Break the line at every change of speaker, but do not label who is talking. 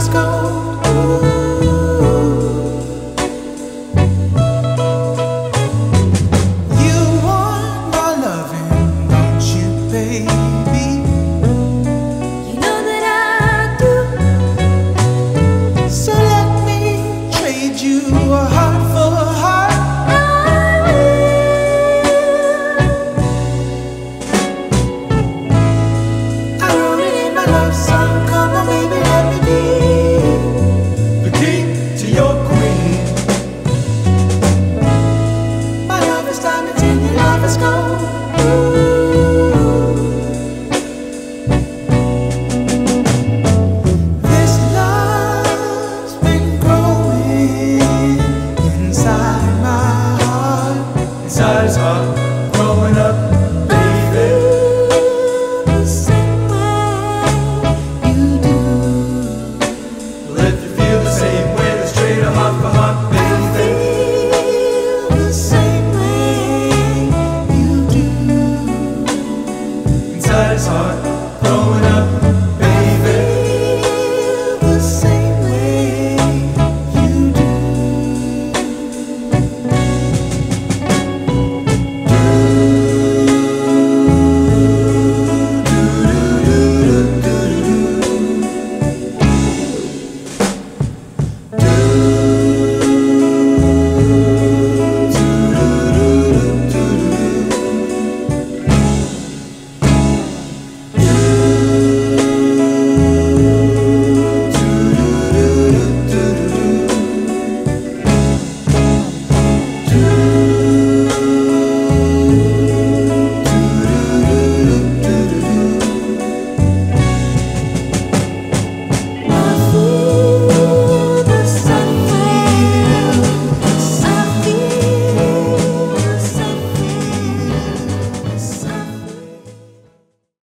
Let's go.